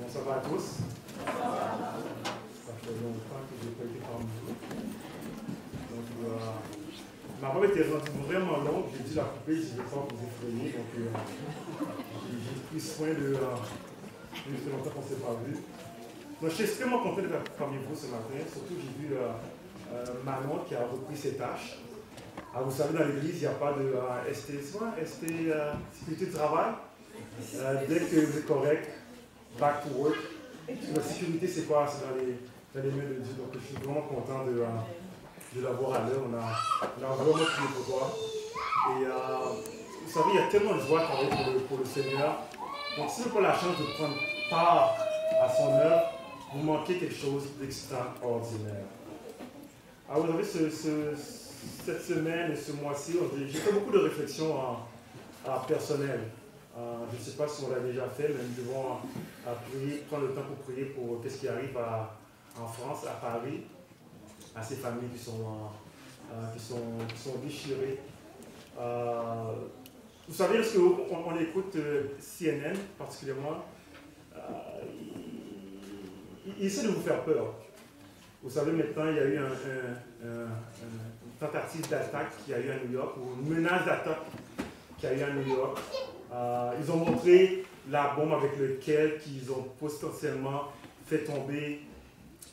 Bon, ça va à tous Ça fait longtemps que je n'ai pas été parmi vous. Donc, euh, ma robe était rendue vraiment longue. J'ai dû la couper, je ne vais pas vous effrayer. Donc, euh, j'ai pris soin de. Euh, longtemps qu'on ne s'est pas vu. Donc, je suis extrêmement content d'être parmi vous ce matin. Surtout, j'ai vu euh, euh, Manon qui a repris ses tâches. Ah, vous savez, dans l'église, il n'y a pas de ST, ST sécurité de travail. Dès que vous êtes correct, back to work. La sécurité, c'est quoi? C'est dans les, dans les mains de Dieu. Donc, je suis vraiment content de, euh, de l'avoir à l'heure. On a, on a vraiment prié pour toi. Et euh, vous savez, il y a tellement de joie travailler pour le, pour le Seigneur. Donc, si vous n'avez pas la chance de prendre part à son œuvre, vous manquez quelque chose d'extraordinaire. Alors, vous avez ce, ce- cette semaine et ce mois-ci, j'ai fait beaucoup de réflexions en personnelles. Euh, je ne sais pas si on l'a déjà fait, mais nous devons euh, prier, prendre le temps pour prier pour qu'est-ce qui arrive en France, à Paris, à ces familles qui sont, euh, qui sont, déchirées. Vous savez, lorsqu'on on, écoute CNN particulièrement, il, essaie de vous faire peur. Vous savez, maintenant, il y a eu un- une tentative d'attaque qui a eu à New York, ou une menace d'attaque qui a eu à New York. Euh, ils ont montré la bombe avec laquelle ils ont potentiellement fait tomber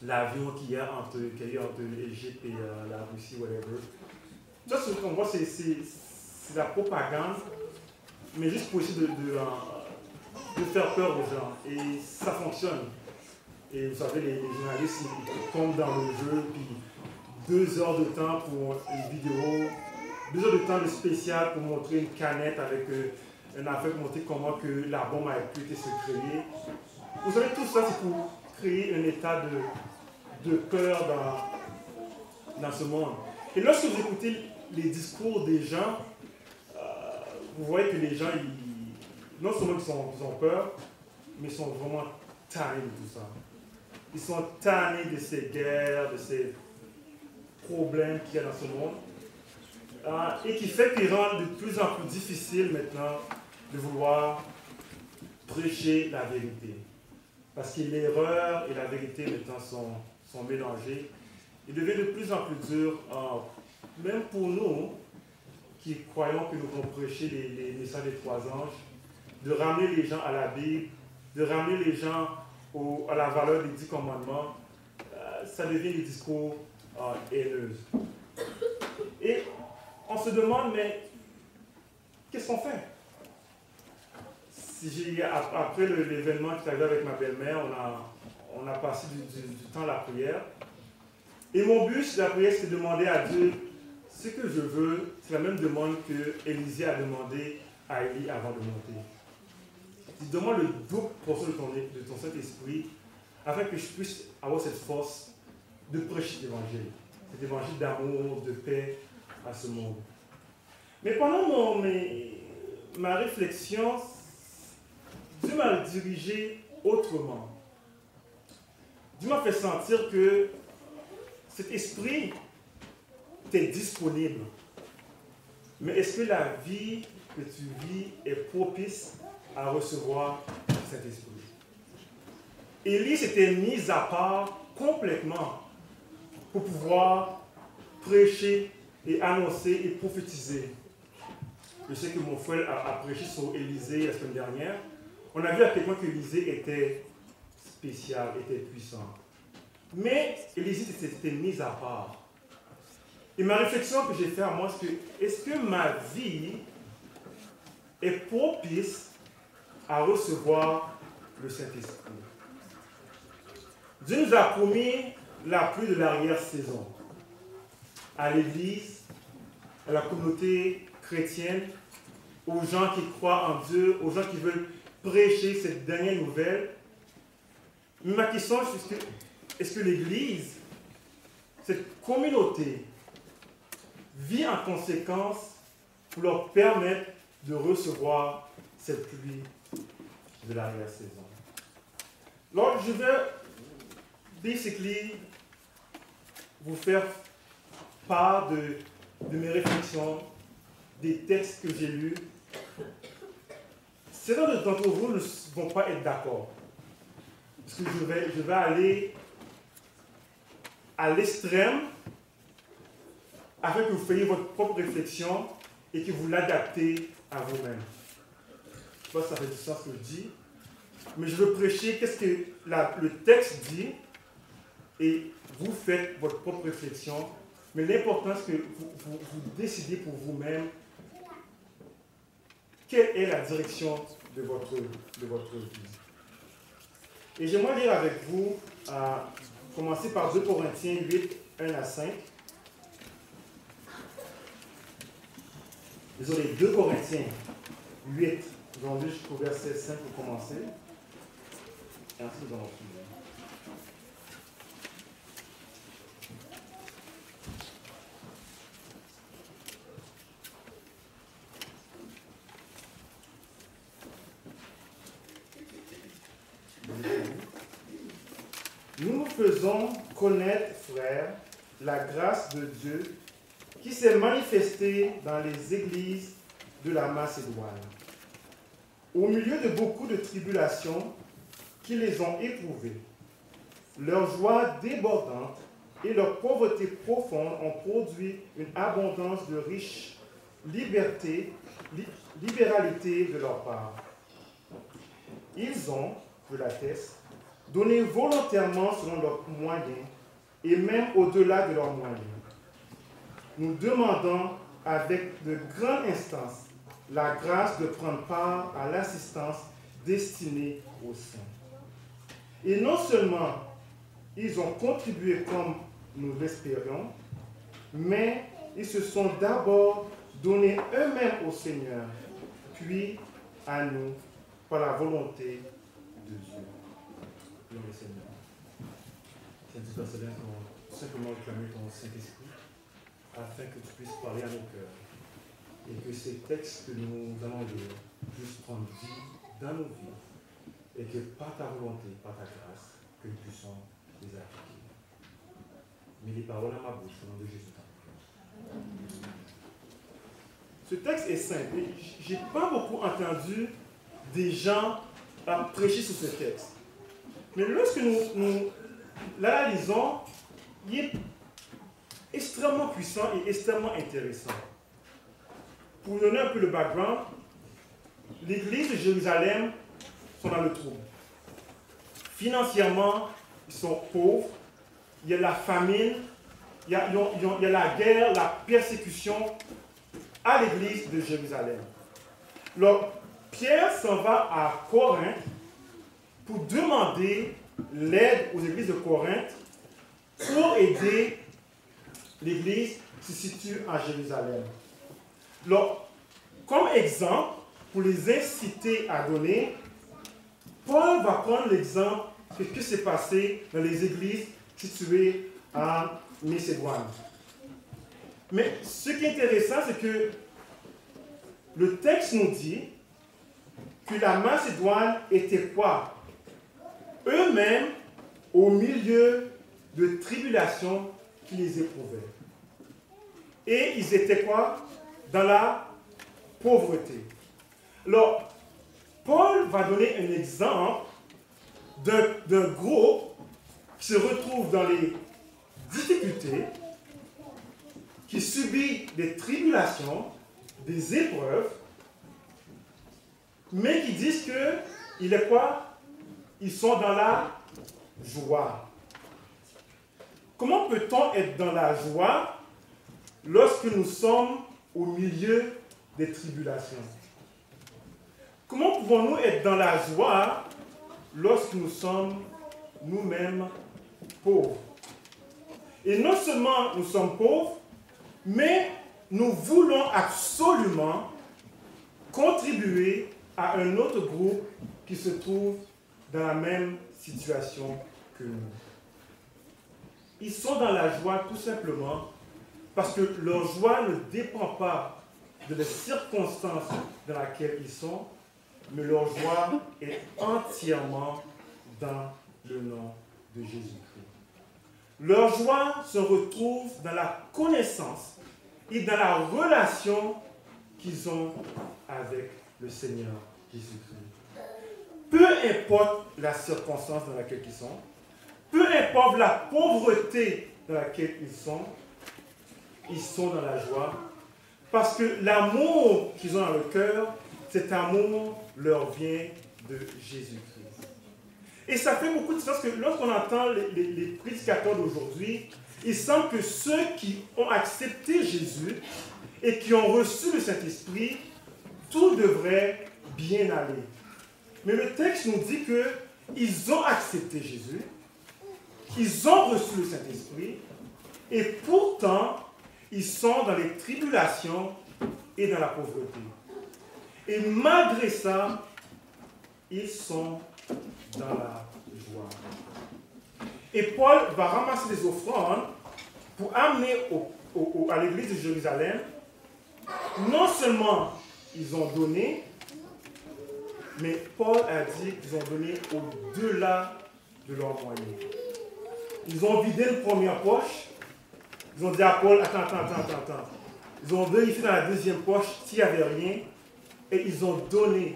l'avion qu'il y a entre, entre l'Égypte et euh, la Russie, whatever. Ça, ce qu'on voit, c'est, la propagande, mais juste pour essayer de, euh, de faire peur aux gens. Et ça fonctionne. Et vous savez, les, journalistes, tombent dans le jeu, puis deux heures de temps pour une vidéo, deux heures de temps de spécial pour montrer une canette avec euh, un affaire pour montrer comment que la bombe a pu se créer. Vous savez, tout ça, c'est pour créer un état de, de peur dans, dans ce monde. Et lorsque vous écoutez les discours des gens, euh, vous voyez que les gens, ils, non seulement ils, sont, ils ont peur, mais ils sont vraiment tannés de tout ça. Ils sont tannés de ces guerres, de ces problèmes qu'il y a dans ce monde. Euh, et qui fait qu'ils rendent de plus en plus difficile maintenant de vouloir prêcher la vérité. Parce que l'erreur et la vérité maintenant sont, sont mélangées. Il devient de plus en plus dur, même pour nous qui croyons que nous pouvons prêcher les, les des trois anges, de ramener les gens à la Bible, de ramener les gens à la valeur des dix commandements. Euh, ça devient des discours euh, haineux. Et on se demande, mais qu'est-ce qu'on fait? Si Après l'événement qui est arrivé avec ma belle-mère, on a, on a passé du, temps à la prière. Et mon but la prière, c'est de demander à Dieu ce que je veux. C'est la même demande que Élisée a demandé à Élie avant de monter. Il demande le double portion de ton, de ton Saint-Esprit afin que je puisse avoir cette force de prêcher l'évangile. Cet évangile d'amour, de paix à ce monde. Mais pendant mon- ma réflexion, Dieu m'a dirigé autrement. Dieu m'a fait sentir que cet esprit t'est disponible. Mais est-ce que la vie que tu vis est propice à recevoir cet esprit? Élie s'était mis à part complètement pour pouvoir prêcher et annoncer et prophétiser. Je sais que mon frère a, a prêché sur Élisée la semaine dernière. On a vu à quel point que Élisée était spécial, était puissant. Mais Élisée s'était mis à part. Et ma réflexion que j'ai faite à moi, c'est que est-ce que ma vie est propice à recevoir le Saint-Esprit? Dieu nous a promis la pluie de l'arrière-saison à l'Église, à la communauté chrétienne, aux gens qui croient en Dieu, aux gens qui veulent prêcher cette dernière nouvelle. Mais ma question, est-ce que, l'Église, cette communauté, vit en conséquence pour leur permettre de recevoir cette pluie de l'arrière-saison. Donc, je vais basically vous faire part de mes réflexions, des textes que j'ai lus. Certains d'entre vous ne vont pas être d'accord. parce que je vais, je vais aller à l'extrême afin que vous fassiez votre propre réflexion et que vous l'adaptez à vous-même. Je pas si ça fait du sens que je dis, mais je veux prêcher qu'est-ce que le texte dit et vous faites votre propre réflexion. Mais l'important, c'est que vous, vous, décidez pour vous-même quelle est la direction de votre, vie? Et j'aimerais lire avec vous, à commencer par 2 Corinthiens 8, 1 à 5. Désolé, 2 Corinthiens 8, aujourd'hui jusqu'au verset 5 pour commencer. Merci de Nous nous faisons connaître, frères, la grâce de Dieu qui s'est manifestée dans les églises de la Macédoine. Au milieu de beaucoup de tribulations qui les ont éprouvées, leur joie débordante et leur pauvreté profonde ont produit une abondance de riches liberté, libéralité de leur part. Ils ont, je l'atteste, donné volontairement selon leurs moyens et même au-delà de leurs moyens. Nous demandons avec de grandes instances la grâce de prendre part à l'assistance destinée aux saints. Et non seulement ils ont contribué comme nous l'espérions, mais ils se sont d'abord donnés eux-mêmes au Seigneur, puis à nous par la volonté de Dieu. Le Seigneur. Saint-Esprit, simplement réclamer ton Saint-Esprit afin que tu puisses parler à nos cœurs et que ces textes que nous allons lire puissent prendre vie dans nos vies et que par ta volonté, par ta grâce, que nous puissions les appliquer. Mais les paroles à ma bouche au nom de Jésus. Ce texte est simple. Je n'ai pas beaucoup entendu des gens prêcher sur ce texte. Mais lorsque nous, l'analysons, il est extrêmement puissant et extrêmement intéressant. Pour donner un peu le background, l'église de Jérusalem sont dans le trouble. Financièrement, ils sont pauvres. Il y a la famine, il y a, il y a la guerre, la persécution à l'église de Jérusalem. Alors, Pierre s'en va à Corinthe pour demander l'aide aux églises de Corinthe pour aider l'église qui se situe à Jérusalem. Alors, comme exemple, pour les inciter à donner, Paul va prendre l'exemple de ce qui s'est passé dans les églises situées à Macédoine. Mais ce qui est intéressant, c'est que le texte nous dit que la Macédoine était quoi? Eux-mêmes au milieu de tribulations qui les éprouvaient. Et ils étaient quoi? Dans la pauvreté. Alors, Paul va donner un exemple d'un groupe qui se retrouve dans les difficultés, qui subit des tribulations, des épreuves, mais qui disent que il est quoi? Ils sont dans la joie. Comment peut-on être dans la joie lorsque nous sommes au milieu des tribulations? Comment pouvons-nous être dans la joie lorsque nous sommes nous-mêmes pauvres? Et non seulement nous sommes pauvres, mais nous voulons absolument contribuer à un autre groupe qui se trouve dans la même situation que nous. Ils sont dans la joie tout simplement parce que leur joie ne dépend pas de les circonstances dans lesquelles ils sont, mais leur joie est entièrement dans le nom de Jésus-Christ. Leur joie se retrouve dans la connaissance et dans la relation qu'ils ont avec le Seigneur Jésus-Christ. Peu importe la circonstance dans laquelle ils sont, peu importe la pauvreté dans laquelle ils sont, ils sont dans la joie. Parce que l'amour qu'ils ont dans le cœur, cet amour leur vient de Jésus-Christ. Et ça fait beaucoup de sens que lorsqu'on entend les, les, prédicateurs d'aujourd'hui, il semble que ceux qui ont accepté Jésus et qui ont reçu le Saint-Esprit, tout devrait bien aller. Mais le texte nous dit qu'ils ont accepté Jésus, ils ont reçu le Saint-Esprit, et pourtant, ils sont dans les tribulations et dans la pauvreté. Et malgré ça, ils sont dans la joie. Et Paul va ramasser des offrandes pour amener à l'église de Jérusalem. Non seulement ils ont donné, mais Paul a dit qu'ils ont donné au-delà de leur moyen. Ils ont vidé une première poche. Ils ont dit à Paul, attends, attends, attends, attends. Ils ont vérifié dans la deuxième poche s'il n'y avait rien. Et ils ont donné.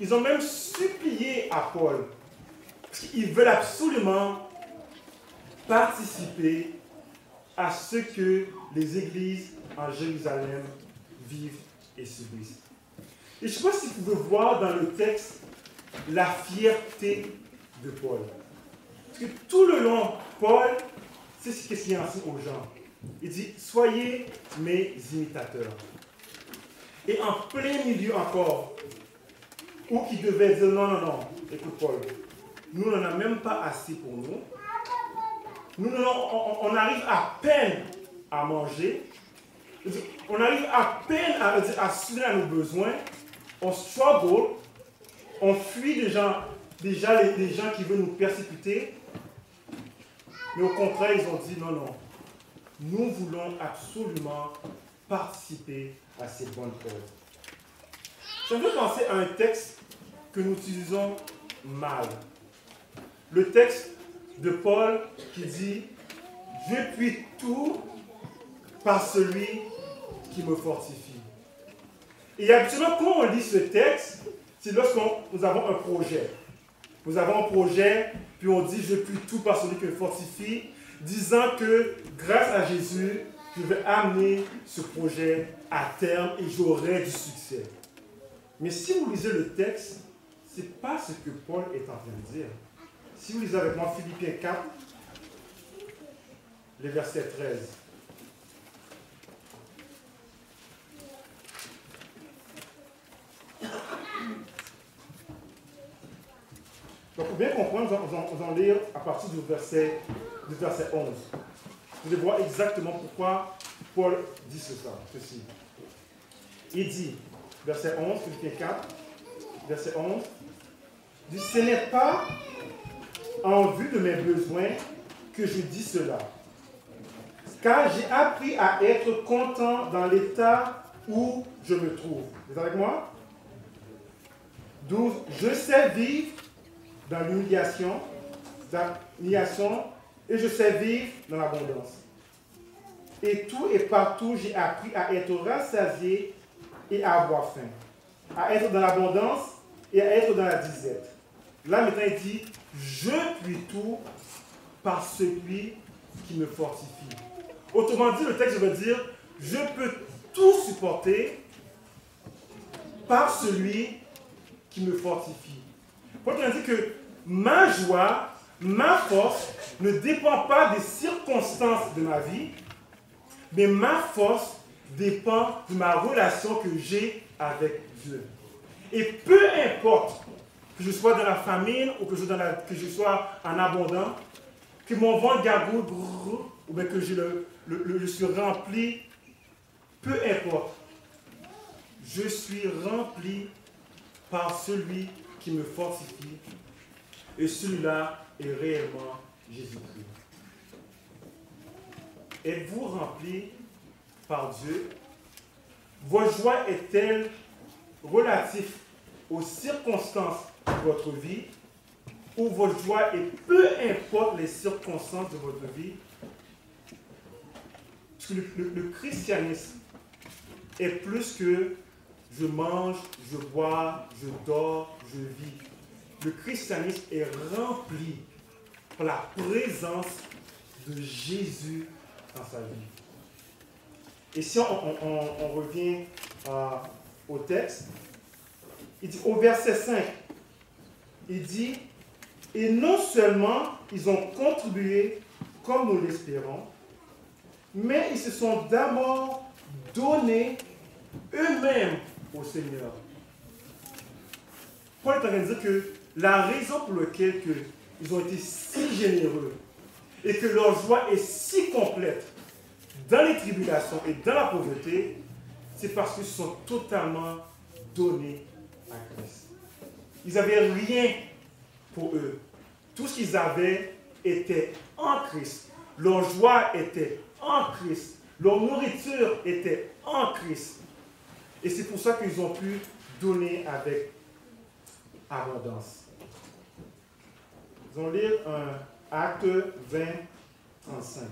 Ils ont même supplié à Paul. Qu'ils veulent absolument participer à ce que les églises en Jérusalem vivent et subissent. Et je ne sais pas si vous pouvez voir dans le texte la fierté de Paul. Parce que tout le long, Paul, c'est ce qu'il enseigne aux gens. Il dit, soyez mes imitateurs. Et en plein milieu encore, où il devait dire, non, non, non, écoute Paul, nous n'en avons même pas assez pour nous. Nous, on, arrive à peine à manger. On arrive à peine à, à à nos besoins. On struggle. On fuit déjà, déjà les, gens qui veulent nous persécuter. Mais au contraire, ils ont dit non, non. Nous voulons absolument participer à ces bonnes œuvres. Je veux penser à un texte que nous utilisons mal. Le texte de Paul qui dit Je puis tout par celui qui me fortifie. Et habituellement, quand on lit ce texte, c'est lorsqu'on nous avons un projet. Nous avons un projet, puis on dit Je puis tout par celui qui me fortifie, disant que grâce à Jésus, je vais amener ce projet à terme et j'aurai du succès. Mais si vous lisez le texte, ce n'est pas ce que Paul est en train de dire. Si vous lisez avec moi Philippiens 4, le verset 13. Donc, pour bien comprendre, nous allons lire à partir du verset, du verset 11. Vous allez voir exactement pourquoi Paul dit cela, ceci. Il dit, verset 11, Philippiens 4, verset 11, dit, ce n'est pas en vue de mes besoins que je dis cela, car j'ai appris à être content dans l'état où je me trouve. Vous êtes avec moi? 12. Je sais vivre dans l'humiliation, dans l'humiliation, et je sais vivre dans l'abondance. Et tout et partout, j'ai appris à être rassasié et à avoir faim, à être dans l'abondance et à être dans la disette. Là, maintenant, il dit, je puis tout par celui qui me fortifie. Autrement dit, le texte veut dire, je peux tout supporter par celui me fortifie. Paul dit que ma joie, ma force ne dépend pas des circonstances de ma vie, mais ma force dépend de ma relation que j'ai avec Dieu. Et peu importe que je sois dans la famine ou que je, sois en abondant, que mon ventre gargouille ou bien que je, le, le, je suis rempli, peu importe. Je suis rempli par celui qui me fortifie et celui-là est réellement Jésus-Christ. Êtes-vous rempli par Dieu? Votre joie est-elle relative aux circonstances de votre vie ou votre joie est peu importe les circonstances de votre vie? Le christianisme est plus que je mange, je bois, je dors, je vis. le christianisme est rempli par la présence de Jésus dans sa vie. Et si on, revient euh, au texte, au verset 5, il dit, et non seulement ils ont contribué comme nous l'espérons, mais ils se sont d'abord donnés eux-mêmes au Seigneur. Paul est en train de dire que la raison pour laquelle ils ont été si généreux et que leur joie est si complète dans les tribulations et dans la pauvreté, c'est parce qu'ils sont totalement donnés à Christ. Ils n'avaient rien pour eux. Tout ce qu'ils avaient était en Christ. Leur joie était en Christ. Leur nourriture était en Christ. Et c'est pour ça qu'ils ont pu donner avec abondance. Nous allons lire un acte 20, 35.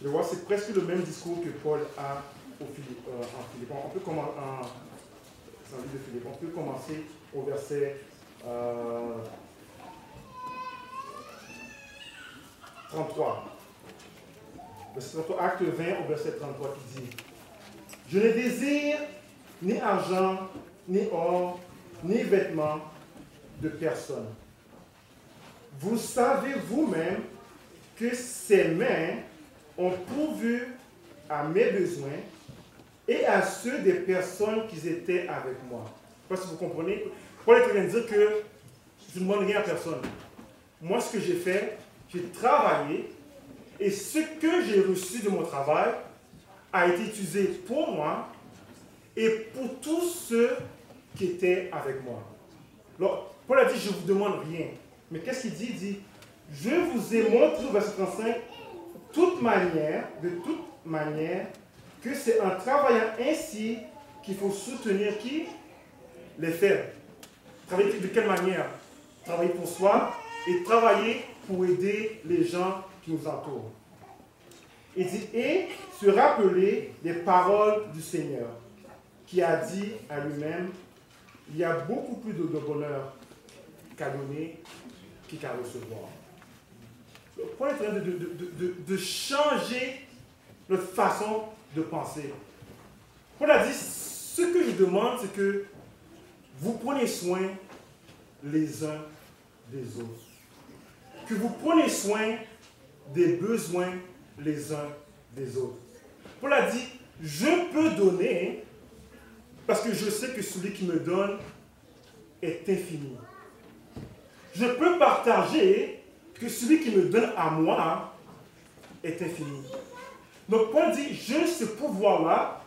Je vois, c'est presque le même discours que Paul a au Philippe, en Philippe. On peut, commencer, on peut commencer au verset euh, 33. Verset 33, acte 20 au verset 33 qui dit Je ne désire ni argent, ni or, ni vêtements de personne. Vous savez vous-même que ces mains ont pourvu à mes besoins et à ceux des personnes qui étaient avec moi. Parce que vous comprenez, Paul est en train de dire que je ne demande rien à personne. Moi, ce que j'ai fait, j'ai travaillé et ce que j'ai reçu de mon travail a été utilisé pour moi et pour tous ceux qui étaient avec moi. Alors, Paul a dit, je ne vous demande rien. Mais qu'est-ce qu'il dit? Il dit, je vous ai montré, verset 35, toute manière, de toute manière, que c'est en travaillant ainsi qu'il faut soutenir qui? Les faibles. Travailler de quelle manière? Travailler pour soi et travailler pour aider les gens qui nous entourent. Et se rappeler les paroles du Seigneur, qui a dit à lui-même, il y a beaucoup plus de bonheur qu'à donner qu'à recevoir. Paul est en train de, changer notre façon de penser. Paul a dit, ce que je demande, c'est que vous prenez soin les uns des autres. Que vous prenez soin des besoins les uns des autres. Paul a dit, je peux donner parce que je sais que celui qui me donne est infini. Je peux partager que celui qui me donne à moi est infini. Donc Paul dit, j'ai ce pouvoir-là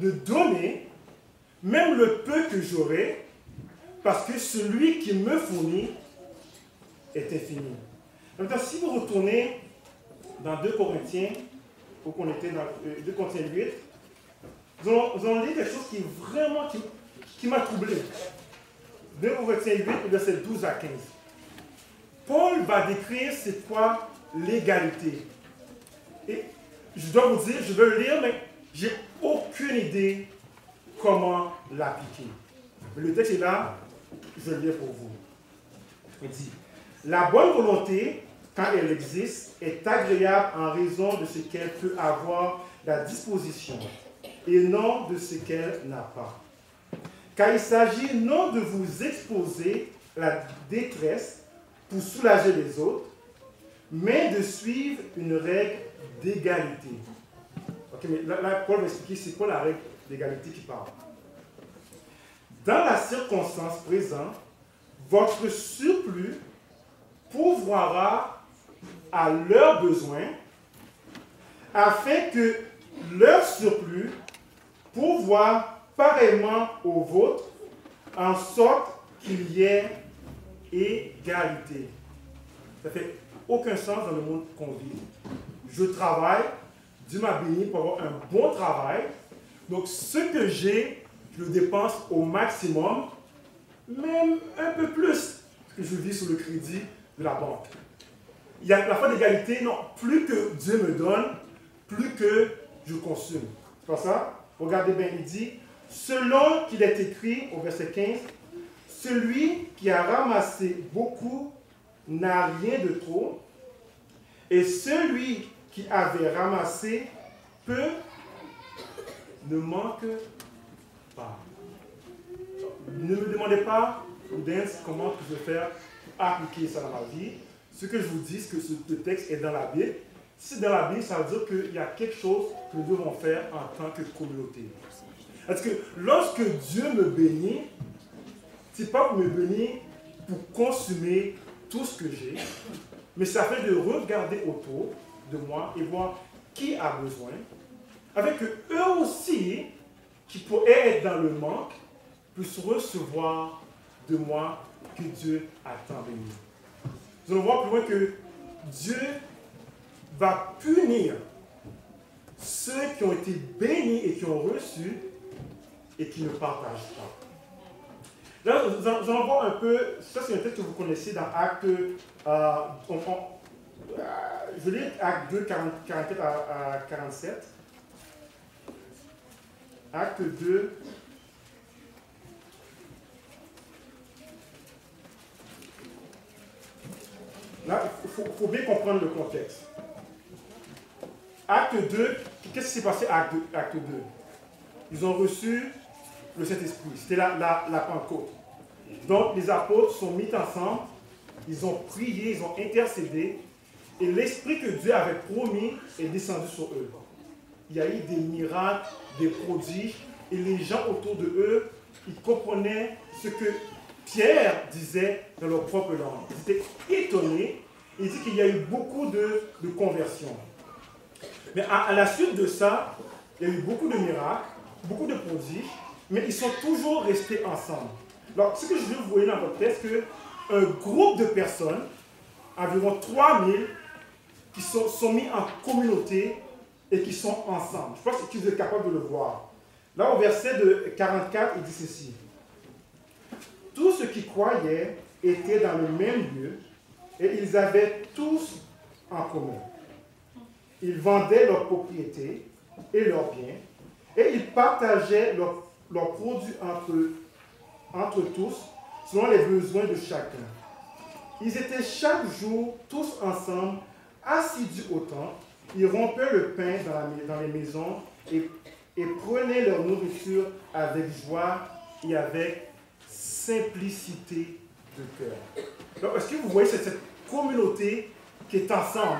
de donner même le peu que j'aurai, parce que celui qui me fournit est infini. Maintenant, si vous retournez dans 2 Corinthiens, où on était dans 2 euh, Corinthiens 8, vous allons, lire quelque chose qui vraiment qui, qui m'a troublé. 2 Corinthiens 8, verset 12 à 15. Paul va décrire c'est quoi l'égalité. Et je dois vous dire, je veux le lire, mais j'ai aucune idée comment l'appliquer. Le texte est là, je le lis pour vous. Il dit, la bonne volonté, quand elle existe, est agréable en raison de ce qu'elle peut avoir la disposition et non de ce qu'elle n'a pas. Car il s'agit non de vous exposer la détresse, pour soulager les autres, mais de suivre une règle d'égalité. Ok, mais là, Paul va expliquer c'est quoi la règle d'égalité qui parle. Dans la circonstance présente, votre surplus pourvoira à leurs besoins afin que leur surplus pourvoie pareillement au vôtre en sorte qu'il y ait égalité. Ça fait aucun sens dans le monde qu'on vit. Je travaille, Dieu m'a béni pour avoir un bon travail. Donc ce que j'ai, je le dépense au maximum même un peu plus que je vis sur le crédit de la banque. Il y a la foi d'égalité, non, plus que Dieu me donne, plus que je consomme. C'est pas ça? Regardez bien, il dit, selon qu'il est écrit au verset 15, celui qui a ramassé beaucoup n'a rien de trop, et celui qui avait ramassé peu ne manque pas. Ne me demandez pas, Oudens, comment je vais faire pour appliquer ça dans ma vie. Ce que je vous dis, c'est que ce texte est dans la Bible. Si c'est dans la Bible, ça veut dire qu'il y a quelque chose que nous devons faire en tant que communauté. Parce que lorsque Dieu me bénit, ce n'est pas pour me bénir pour consommer tout ce que j'ai, mais ça fait de regarder autour de moi et voir qui a besoin, avec eux aussi, qui pourraient être dans le manque, puissent recevoir de moi que Dieu a tant béni. Nous allons voir plus loin que Dieu va punir ceux qui ont été bénis et qui ont reçu et qui ne partagent pas. Là, nous allons voir un peu, ça c'est un texte que vous connaissez dans Acte, euh, euh, je lis Acte 2, 44 à, 47. Acte 2. Là, il faut, bien comprendre le contexte. Acte 2, qu'est-ce qui s'est passé à acte, acte 2 Ils ont reçu le Saint-Esprit. C'était la, la, la, Pentecôte. Donc les apôtres sont mis ensemble, ils ont prié, ils ont intercédé, et l'Esprit que Dieu avait promis est descendu sur eux. Il y a eu des miracles, des prodiges, et les gens autour de eux, ils comprenaient ce que Pierre disait dans leur propre langue. Ils étaient étonnés. Il dit qu'il y a eu beaucoup de, de conversions. Mais à, la suite de ça, il y a eu beaucoup de miracles, beaucoup de prodiges, mais ils sont toujours restés ensemble. Alors, ce que je veux vous voyez dans votre texte, c'est qu'un groupe de personnes, environ 3000, qui sont, mis en communauté et qui sont ensemble. Je pense que vous êtes capable de le voir. Là, au verset de 44, il dit ceci. Tous ceux qui croyaient étaient dans le même lieu et ils avaient tous en commun. Ils vendaient leurs propriétés et leurs biens et ils partageaient leurs leurs produits entre, entre tous, selon les besoins de chacun. Ils étaient chaque jour tous ensemble, assidus au temple. Ils rompaient le pain dans, les maisons et, prenaient leur nourriture avec joie et avec simplicité de cœur. Est-ce que vous voyez cette, cette communauté qui est ensemble,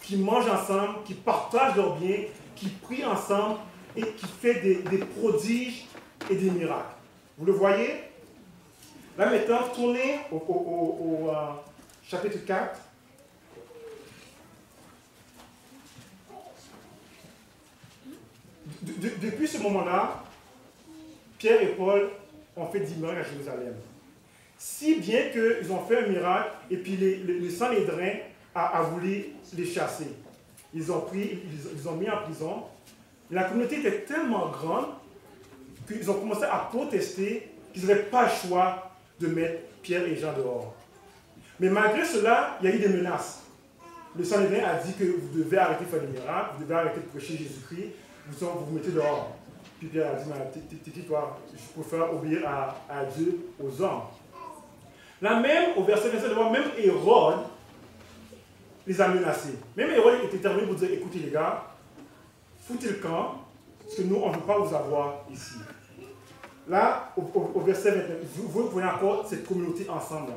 qui mange ensemble, qui partage leurs biens, qui prie ensemble et qui fait des, des prodiges et des miracles. Vous le voyez? Là maintenant, tournez au, euh, chapitre 4. Depuis ce moment-là, Pierre et Paul ont fait 10 miracles à Jérusalem. Si bien qu'ils ont fait un miracle et puis les, les, les Sanhédrin a, voulu les chasser. Ils ont pris, ils, ils ont mis en prison. La communauté était tellement grande qu'ils ont commencé à protester qu'ils n'avaient pas le choix de mettre Pierre et Jean dehors. Mais malgré cela, il y a eu des menaces. Le Sanhédrin a dit que vous devez arrêter de faire des miracles, vous devez arrêter de prêcher Jésus-Christ, vous, vous mettez dehors. Puis Pierre a dit, toi, je préfère obéir à, à, Dieu, aux hommes. Là même, au verset 27, même Hérode les a menacés. Même Hérode était terminé pour dire, écoutez les gars, foutez le camp, parce que nous, on ne veut pas vous avoir ici? Là, au, verset 29, vous, voyez encore cette communauté ensemble.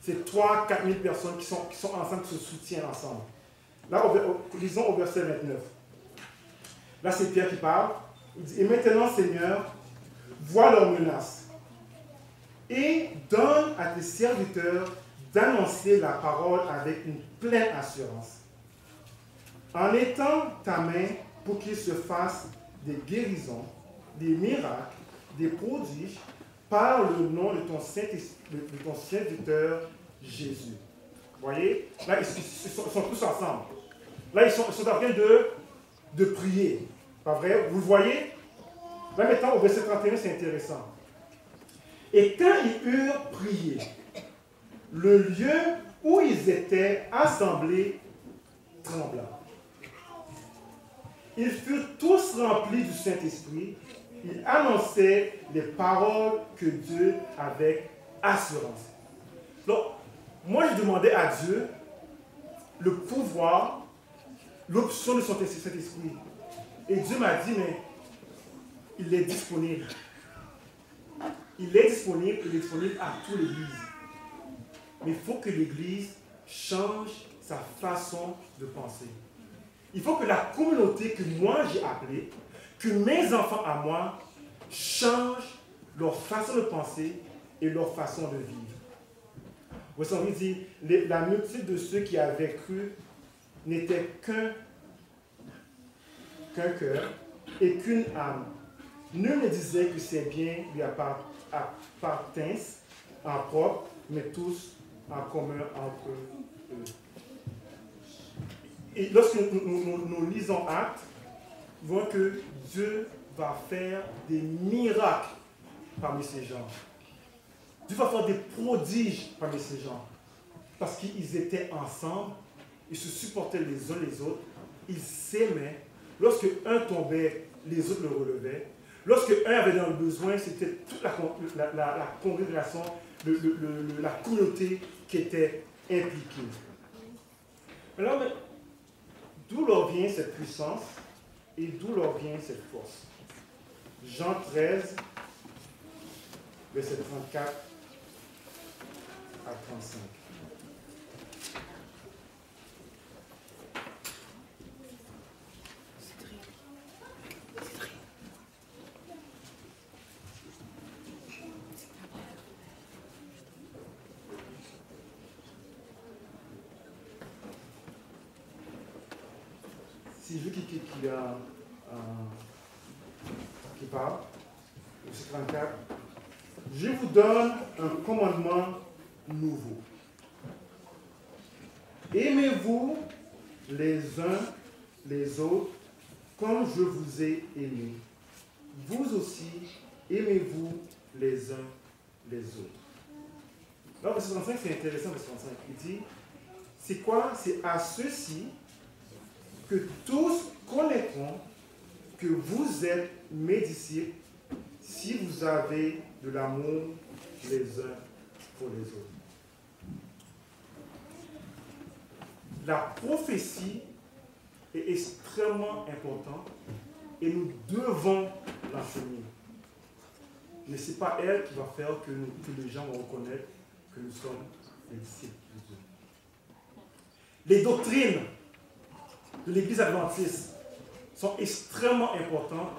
C'est 3 4 000 personnes qui sont, qui sont ensemble, qui se soutiennent ensemble. Là, lisons au verset 29. Là, c'est Pierre qui parle. Il dit, et maintenant, Seigneur, vois leurs menaces et donne à tes serviteurs d'annoncer la parole avec une pleine assurance. En étant ta main pour qu'il se fasse des guérisons, des miracles des prodiges par le nom de ton serviteur Jésus. Vous voyez? Là, ils, sont, tous ensemble. Là, ils sont, en train de, de prier. Pas vrai? Vous le voyez? Là, maintenant, au verset 31, c'est intéressant. Et quand ils eurent prié, le lieu où ils étaient assemblés trembla. Ils furent tous remplis du Saint-Esprit. Ils annonçaient les paroles que Dieu avait assurance. Donc, moi, je demandais à Dieu le pouvoir, l'option de son Saint-Esprit. Et Dieu m'a dit, mais il est disponible. Il est disponible, il est disponible à toute l'Église. Mais il faut que l'Église change sa façon de penser. Il faut que la communauté que moi j'ai appelée, que mes enfants à moi, changent leur façon de penser et leur façon de vivre. Vous savez, la multitude de ceux qui avaient cru n'était qu'un cœur et qu'une âme. Nul ne disait que ces biens lui appartinssent en propre, mais tous en commun entre eux. Et lorsque nous, lisons Actes, nous voyons que Dieu va faire des miracles parmi ces gens. Dieu va faire des prodiges parmi ces gens. Parce qu'ils étaient ensemble, ils se supportaient les uns les autres, ils s'aimaient. Lorsque un tombait, les autres le relevaient. Lorsque un avait dans le besoin, c'était toute la, congrégation, la communauté qui était impliquée. Alors, d'où leur vient cette puissance et d'où leur vient cette force? Jean 13, verset 34 à 35. C'est lui qui, qui, qui, a, euh, qui parle, verset 34. Je vous donne un commandement nouveau. Aimez-vous les uns les autres comme je vous ai aimé. Vous aussi, aimez-vous les uns les autres. Alors, verset 35, c'est intéressant, verset 35. Il dit, c'est quoi? C'est à ceux-ci que tous connaîtront que vous êtes mes disciples si vous avez de l'amour les uns pour les autres. La prophétie est extrêmement importante et nous devons l'enseigner. Mais ce n'est pas elle qui va faire que, les gens vont reconnaître que nous sommes les disciples de Dieu. Les doctrines de l'Église adventiste sont extrêmement importantes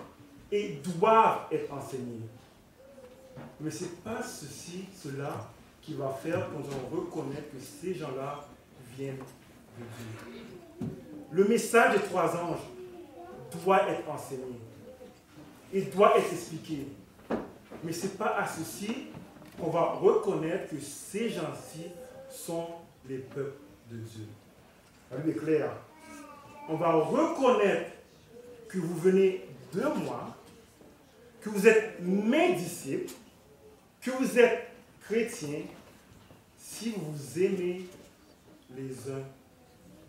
et doivent être enseignées. Mais ce n'est pas ceci, cela qui va faire qu'on va reconnaître que ces gens-là viennent de Dieu. Le message des trois anges doit être enseigné. Il doit être expliqué. Mais ce n'est pas à ceci qu'on va reconnaître que ces gens-ci sont les peuples de Dieu. La Bible est claire on va reconnaître que vous venez de moi, que vous êtes mes disciples, que vous êtes chrétiens, si vous aimez les uns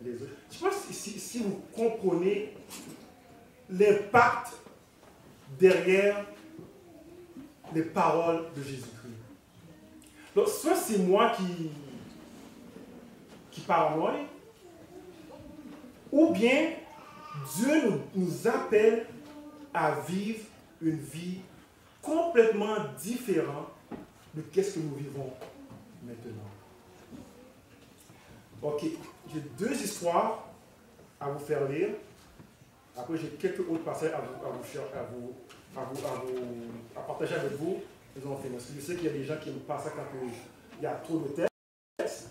les autres. Je ne sais pas si, si vous comprenez l'impact derrière les paroles de Jésus-Christ. Donc, soit c'est moi qui, qui parle ou bien Dieu nous, appelle à vivre une vie complètement différente de ce que nous vivons maintenant. Ok, j'ai deux histoires à vous faire lire. Après, j'ai quelques autres passages à vous, à vous, à vous, à vous, à partager avec vous. Parce que je sais qu'il y a des gens qui n'aiment pas ça quand il y a trop de textes.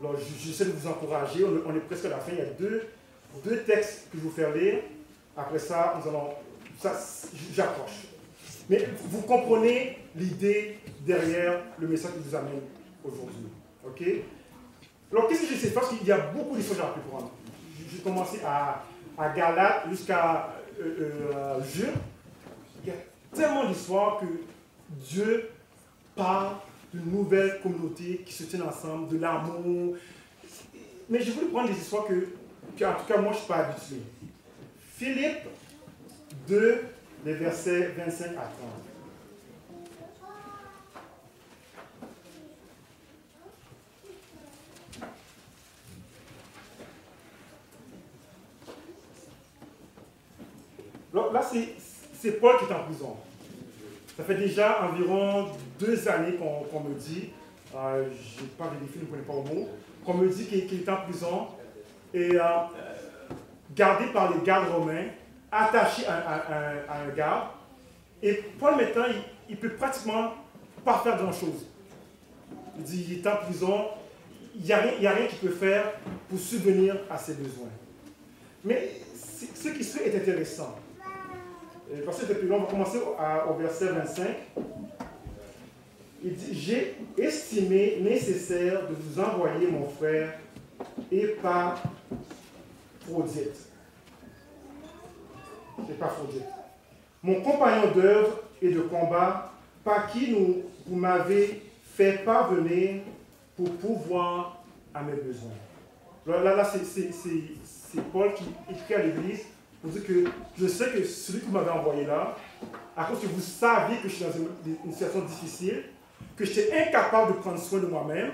Alors, j'essaie de vous encourager. On, est presque à la fin. Il y a deux deux textes que je vous faire lire. Après ça, nous allons. Ça, j'approche. Mais vous comprenez l'idée derrière le message que je vous amène aujourd'hui. OK? Alors, qu'est-ce que de faire Parce qu'il y a beaucoup d'histoires à prendre. J'ai commencé à, à Galate jusqu'à euh, euh Il y a tellement d'histoires que Dieu parle d'une nouvelle communauté qui se tient ensemble, de l'amour. Mais je voulais prendre des histoires que, en tout cas, moi, je ne suis pas habitué. Philippe 2, les versets 25 à 30. Là, c'est Paul qui est en prison. Ça fait déjà environ deux années qu'on me dit, euh, je n'ai pas vérifié, je ne connais pas au mot, qu'on me dit qu'il est en prison et euh, gardé par les gardes romains, attaché à, un garde. Et Paul maintenant, il ne peut pratiquement pas faire grand-chose. Il dit, il est en prison, il n'y a, rien qu'il peut faire pour subvenir à ses besoins. Mais ce qui serait intéressant, plus long, on va commencer au, verset 25. Il dit, j'ai estimé nécessaire de vous envoyer mon frère et pas Prodite. Mon compagnon d'œuvre et de combat, par qui nous, vous m'avez fait parvenir pour pouvoir à mes besoins. Là, là, c'est Paul qui écrit à l'Église pour dire que je sais que celui que vous m'avez envoyé là, à cause que vous saviez que je suis dans une, situation difficile, que j'étais incapable de prendre soin de moi-même,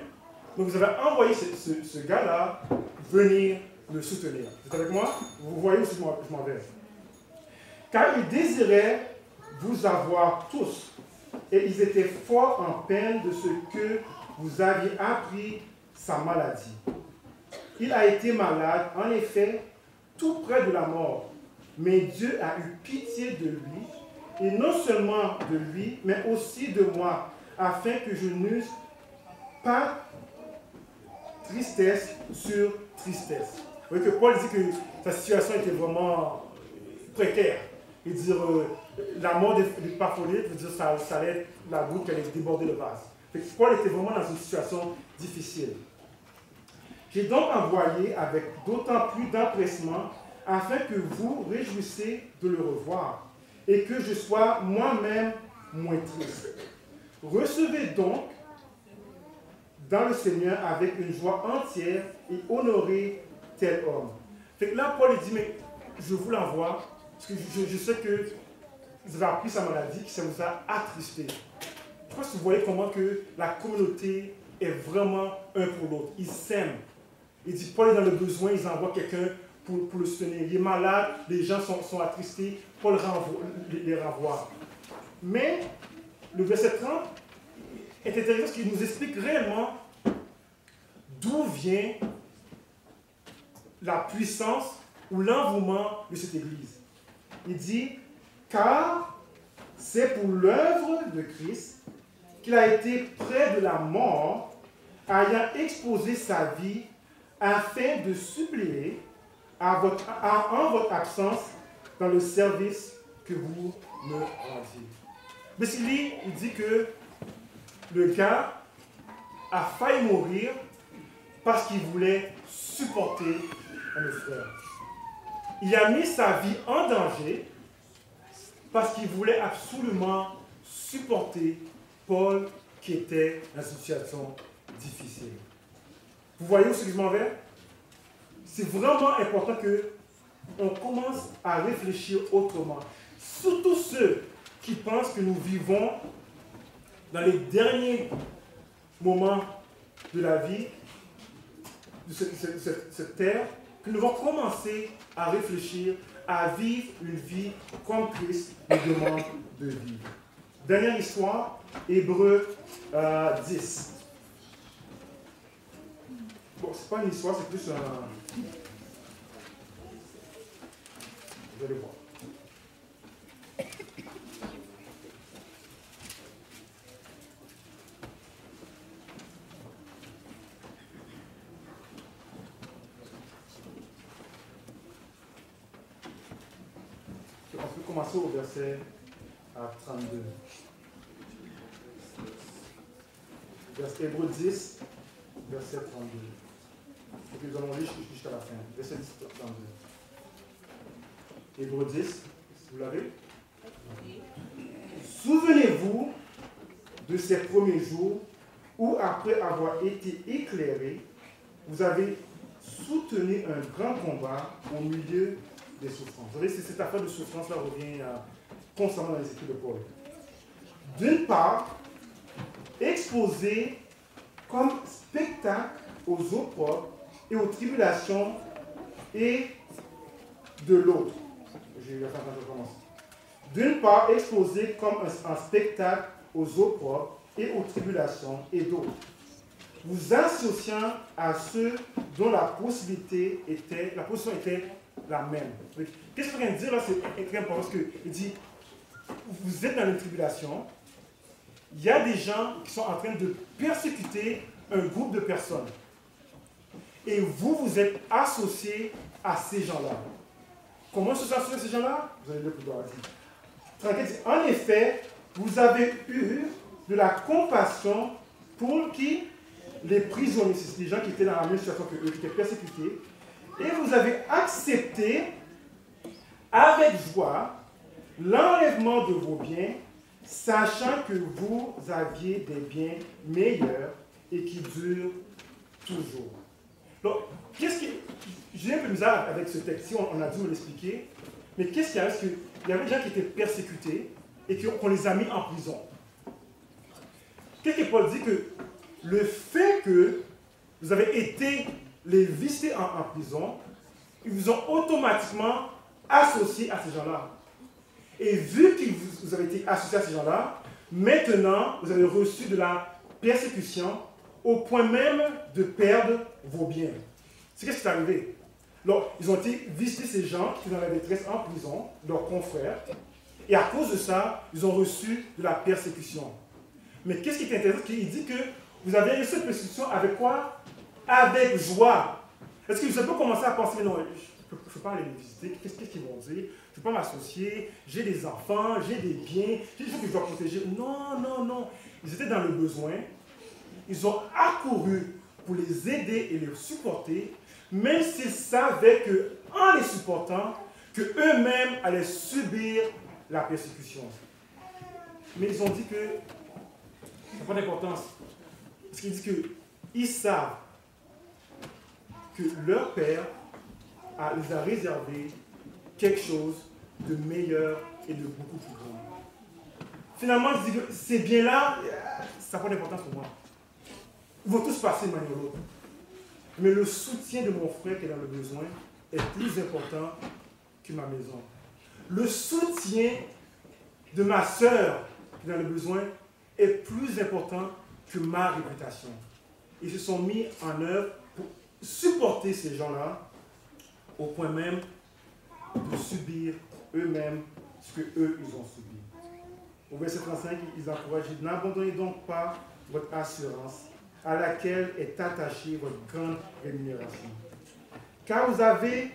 donc vous avez envoyé ce, gars-là venir me soutenir. Vous êtes avec moi? Vous voyez où je m'en vais? Car il désirait vous avoir tous, et ils étaient fort en peine de ce que vous aviez appris sa maladie. Il a été malade, en effet, tout près de la mort mais Dieu a eu pitié de lui, et non seulement de lui, mais aussi de moi, afin que je n'eusse pas tristesse sur tristesse. Vous voyez que Paul dit que sa situation était vraiment précaire. Il dit euh, la mort des, des veut dire ça, allait être la goutte qui allait déborder le vase. Paul était vraiment dans une situation difficile. J'ai donc envoyé avec d'autant plus d'empressement afin que vous réjouissez de le revoir et que je sois moi-même moins triste. Recevez donc dans le Seigneur avec une joie entière et honorez tel homme. Fait là, Paul dit, mais je vous l'envoie, parce que je, sais que vous avez appris sa maladie, que ça vous a attristé. Je pense que vous voyez comment que la communauté est vraiment un pour l'autre. Ils s'aiment. Il dit, Paul est dans le besoin, ils envoient quelqu'un pour, le soutenir. Il est malade, les gens sont, sont attristés, Paul les renvoie. Mais le verset 30 est intéressant parce qu'il nous explique réellement d'où vient la puissance ou l'envouement de cette Église. Il dit, car c'est pour l'œuvre de Christ qu'il a été près de la mort, ayant exposé sa vie afin de suppléer en votre absence dans le service que vous me rendiez. Mais il dit que le gars a failli mourir parce qu'il voulait supporter un frère. Il a mis sa vie en danger parce qu'il voulait absolument supporter Paul qui était dans une situation difficile. Vous voyez où je m'en vais? C'est vraiment important que on commence à réfléchir autrement. Surtout ceux qui pensent que nous vivons dans les derniers moments de la vie, de cette, terre, que nous devons commencer à réfléchir, à vivre une vie comme Christ nous demande de vivre. Dernière histoire, Hébreu 10. Euh, bon, c'est pas une histoire, c'est plus un, On peut commencer au verset 32. Verset Hébreu 10, verset 32. Et puis nous allons lire jusqu'à la fin. Verset 10, 32. Hébreu 10, vous l'avez? Souvenez-vous de ces premiers jours où, après avoir été éclairé, vous avez soutenu un grand combat au milieu des souffrances. Vous savez, cette affaire de souffrance-là revient euh, constamment dans les écrits de Paul. D'une part, exposé comme spectacle aux opprobles et aux tribulations et de l'autre. D'une part, exposé comme un, spectacle aux opprobles et aux tribulations et d'autres. Vous associant à ceux dont la possibilité était, la position était la même. Qu'est-ce qu'il vient de dire là? C'est très important parce qu'il dit vous êtes dans une tribulation, il y a des gens qui sont en train de persécuter un groupe de personnes. Et vous, vous êtes associé à ces gens-là. Comment se sont associés à ces gens-là? Vous allez le pouvoir dire. En effet, vous avez eu de la compassion pour qui? Les prisonniers, les gens qui étaient dans la même situation que eux, qui étaient persécutés. Et vous avez accepté avec joie l'enlèvement de vos biens, sachant que vous aviez des biens meilleurs et qui durent toujours. Donc, qu'est-ce qui. J'ai un peu bizarre avec ce texte, on, a dû me l'expliquer, mais qu'est-ce qu'il y a? Parce qu'il y avait des gens qui étaient persécutés et qu'on les a mis en prison. Qu'est-ce que Paul dit que le fait que vous avez été les visiter en, prison, ils vous ont automatiquement associé à ces gens-là. Et vu que vous, avez été associé à ces gens-là, maintenant, vous avez reçu de la persécution au point même de perdre vos biens. C'est qu'est-ce qui est arrivé? Alors, ils ont été visiter ces gens qui sont dans la détresse en prison, leurs confrères, et à cause de ça, ils ont reçu de la persécution. Mais qu'est-ce qui est intéressant Il dit que vous avez reçu cette persécution avec quoi? Avec joie. Est-ce que vous avez commencé à penser, mais non, je ne peux pas aller les visiter, qu'est-ce qu'ils vont dire? Je ne peux pas m'associer, j'ai des enfants, j'ai des biens, j'ai des choses que je dois protéger. Non, non, non. Ils étaient dans le besoin. Ils ont accouru pour les aider et les supporter, même s'ils savaient qu'en les supportant, qu'eux-mêmes allaient subir la persécution. Mais ils ont dit que ça n'a pas d'importance. Parce qu'ils disent qu'ils savent que leur Père a, les a réservé quelque chose de meilleur et de beaucoup plus grand. Finalement, je dis que ces biens-là, ça n'a pas d'importance pour moi. Ils vont tous passer de manière. Mais le soutien de mon frère qui est dans le besoin est plus important que ma maison. Le soutien de ma soeur qui est dans le besoin est plus important que ma réputation. Ils se sont mis en œuvre pour supporter ces gens-là au point même de subir eux-mêmes ce que eux ils ont subi. Au verset 35, ils encouragent, n'abandonnez donc pas votre assurance à laquelle est attachée votre grande rémunération. Car vous avez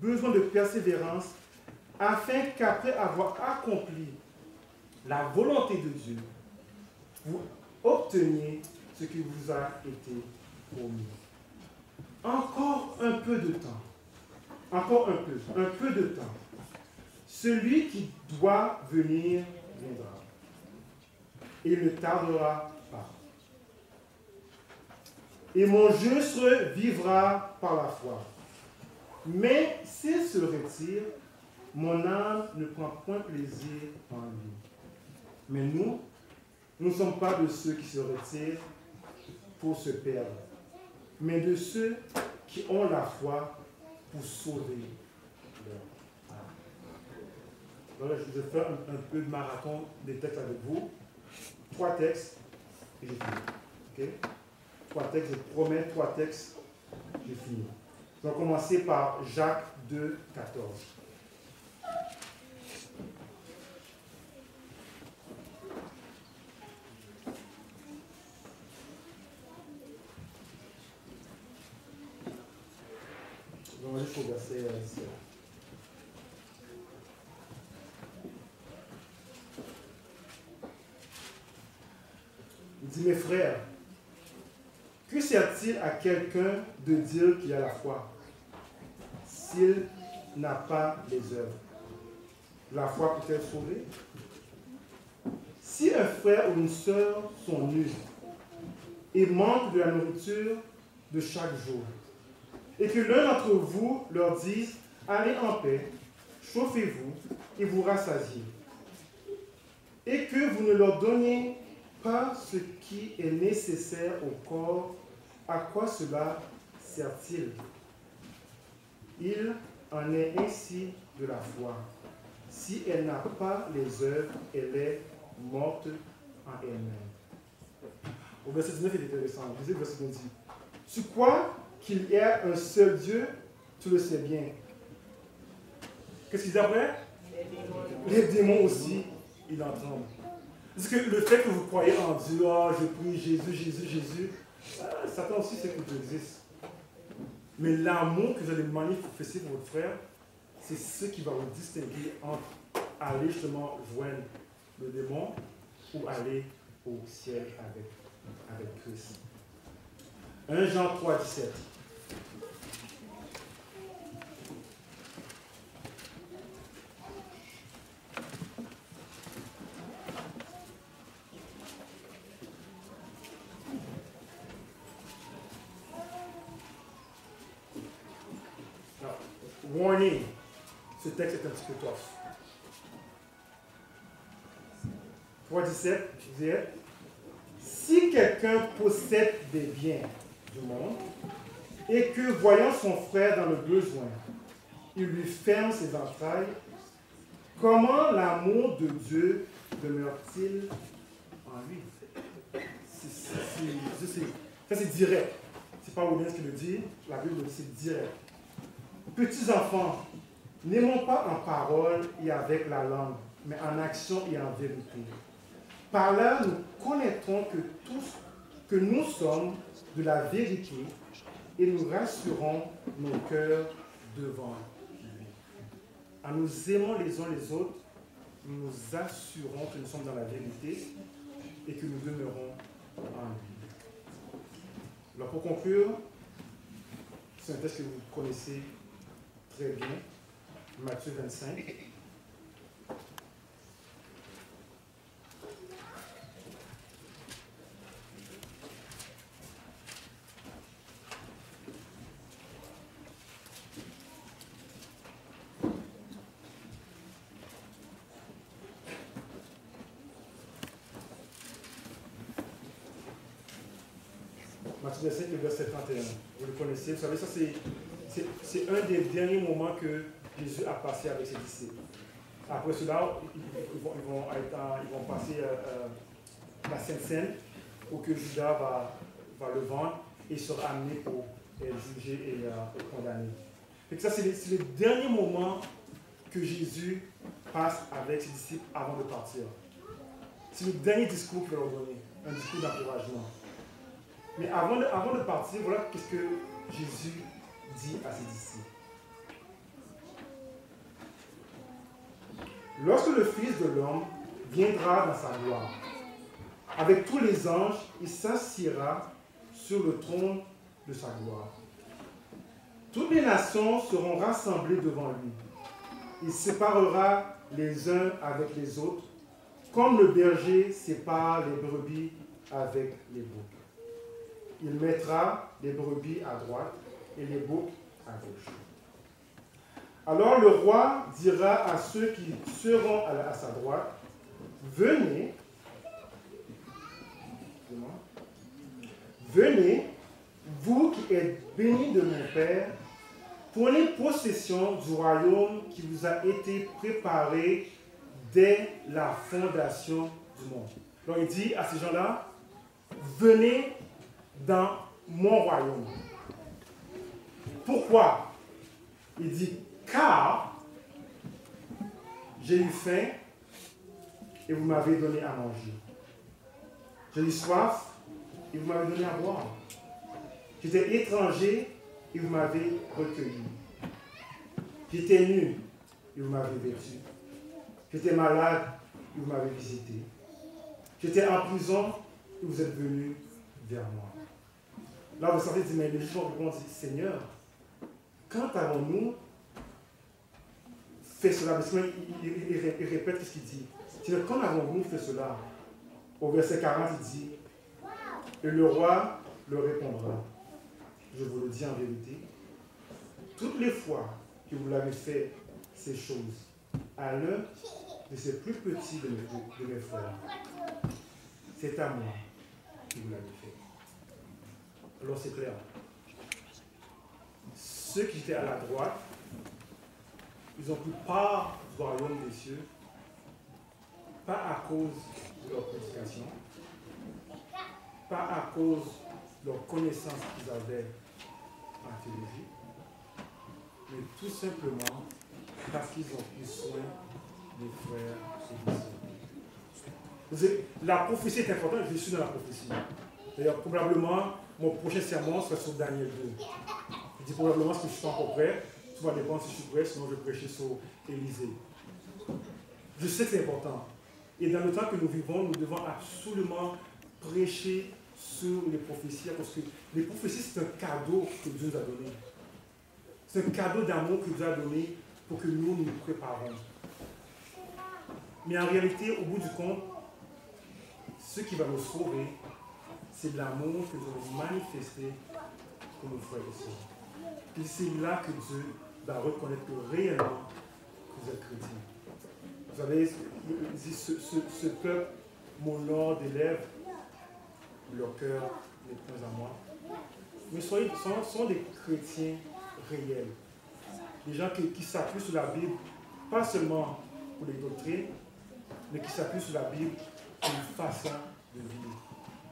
besoin de persévérance afin qu'après avoir accompli la volonté de Dieu, vous obteniez ce qui vous a été promis. Encore un peu de temps encore un peu, un peu de temps. Celui qui doit venir viendra. Et il ne tardera. Et mon juste vivra par la foi. Mais s'il se retire, mon âme ne prend point plaisir en lui. Mais nous, nous ne sommes pas de ceux qui se retirent pour se perdre, mais de ceux qui ont la foi pour sauver leur âme. je vais faire un, peu de marathon des textes avec vous. Trois textes et j'ai fini. Trois textes, je promets, trois textes, j'ai fini. On va commencer par Jacques 2, 14. verset Il dit, mes frères, sert-il à quelqu'un de dire qu'il a la foi? S'il n'a pas les œuvres La foi peut-elle sauver Si un frère ou une sœur sont nus et manquent de la nourriture de chaque jour, et que l'un d'entre vous leur dise, allez en paix, chauffez-vous et vous rassasiez, et que vous ne leur donniez pas ce qui est nécessaire au corps, à quoi cela sert-il? Il en est ainsi de la foi. Si elle n'a pas les œuvres, elle est morte en elle-même. Au verset 19, il est intéressant. Lisez le verset 19. Tu crois qu'il y a un seul Dieu, tu le sais bien. Qu'est-ce qu'il dit après Les démons aussi, ils entendent. Parce que le fait que vous croyez en Dieu, oh, je prie Jésus, Jésus, Jésus, Satan aussi sait que Dieu existe. Mais l'amour que vous allez manifester pour votre frère, c'est ce qui va vous distinguer entre aller justement joindre le démon ou aller au ciel avec, avec Christ. 1 Jean 3, 17. Warning, ce texte est un petit peu tough. 3.17, je disais, si quelqu'un possède des biens du monde et que voyant son frère dans le besoin, il lui ferme ses entrailles, comment l'amour de Dieu demeure-t-il en lui? Ça c'est direct. C'est pas Williams qui le dit, la Bible c'est direct. Petits enfants, n'aimons pas en parole et avec la langue, mais en action et en vérité. Par là, nous connaîtrons que tous, que nous sommes de la vérité et nous rassurons nos cœurs devant lui. En nous aimant les uns les autres, nous nous assurons que nous sommes dans la vérité et que nous demeurons en lui. Alors pour conclure, c'est un texte que vous connaissez Très bien. Matthieu 25. Matthieu 25, le verset 31. Vous le connaissez. Vous savez, ça c'est c'est un des derniers moments que Jésus a passé avec ses disciples. Après cela, ils vont, passer euh, euh, la Sainte Seine où que Judas va, le vendre et sera amené pour être jugé et, euh. Et ça, c'est le, dernier moment que Jésus passe avec ses disciples avant de partir. C'est le dernier discours qu'il leur donner, un discours d'encouragement. Mais avant de, partir, voilà qu'est-ce que Jésus dit à ses disciples. Lorsque le Fils de l'homme viendra dans sa gloire, avec tous les anges, il s'assiera sur le trône de sa gloire. Toutes les nations seront rassemblées devant lui. Il séparera les uns avec les autres, comme le berger sépare les brebis avec les boucs. Il mettra les brebis à droite et les boucs à gauche. Alors le roi dira à ceux qui seront à, sa droite, venez, venez, vous qui êtes bénis de mon Père, prenez possession du royaume qui vous a été préparé dès la fondation du monde. Donc il dit à ces gens-là, venez dans mon royaume. Pourquoi? Il dit, car j'ai eu faim et vous m'avez donné à manger. J'ai eu soif et vous m'avez donné à boire. J'étais étranger et vous m'avez recueilli. J'étais nu et vous m'avez vêtu. J'étais malade et vous m'avez visité. J'étais en prison et vous êtes venu vers moi. Là, vous sentez, mais les gens vont dire, Seigneur, quand avons-nous fait cela Parce qu'il il, répète ce qu'il dit. quand avons-nous fait cela au verset 40, il dit, et le roi leur répondra, je vous le dis en vérité, toutes les fois que vous l'avez fait ces choses à l'un de ces plus petits de mes, de mes frères, c'est à moi que vous l'avez fait. Alors c'est clair. Ceux qui étaient à la droite, ils ont pris part du royaume des cieux, pas à cause de leur prédication, pas à cause de leur connaissance qu'ils avaient en théologie, mais tout simplement parce qu'ils ont pris soin des frères et des. La prophétie est importante, je suis dans la prophétie. D'ailleurs, probablement, mon prochain sermon sera sur Daniel 2. Dis probablement que je suis encore prêt. Tout va dépendre si je suis prêt, sinon je vais prêcher sur Élysée. Je sais que c'est important. Et dans le temps que nous vivons, nous devons absolument prêcher sur les prophéties, parce que les prophéties, c'est un cadeau que Dieu nous a donné. C'est un cadeau d'amour que Dieu a donné pour que nous nous préparons. Mais en réalité, au bout du compte, ce qui va nous sauver, c'est l'amour que nous avons manifesté pour nos frères et sœurs. Et c'est là que Dieu va reconnaître réellement que vous êtes chrétiens. Vous savez, ce, ce, peuple m'honore des lèvres, leur cœur n'est pas à moi. Mais soyez, sont, sont des chrétiens réels. Des gens qui, s'appuient sur la Bible, pas seulement pour les doctrines, mais qui s'appuient sur la Bible pour une façon de vivre.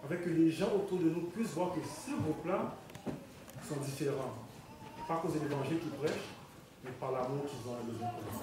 Avec que les gens autour de nous puissent voir que ces groupes-là sont différents pas à cause de l'évangile qu'ils prêchent, mais par l'amour qu'ils ont à besoin pour les